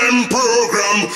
them program.